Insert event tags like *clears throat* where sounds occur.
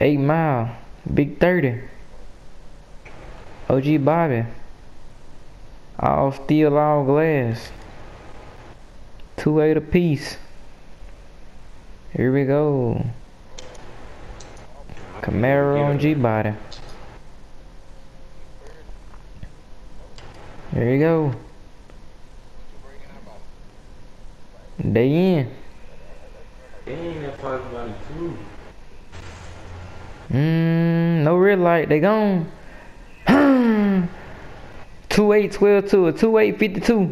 Eight Mile. Big 30. OG Bobby. All steel, all glass. Two eight apiece. Here we go. Camaro on G body. There you go. They in. Dang, that 592. Mmm, no red light. They gone. *clears throat* 2 8 12 2 2 8 52.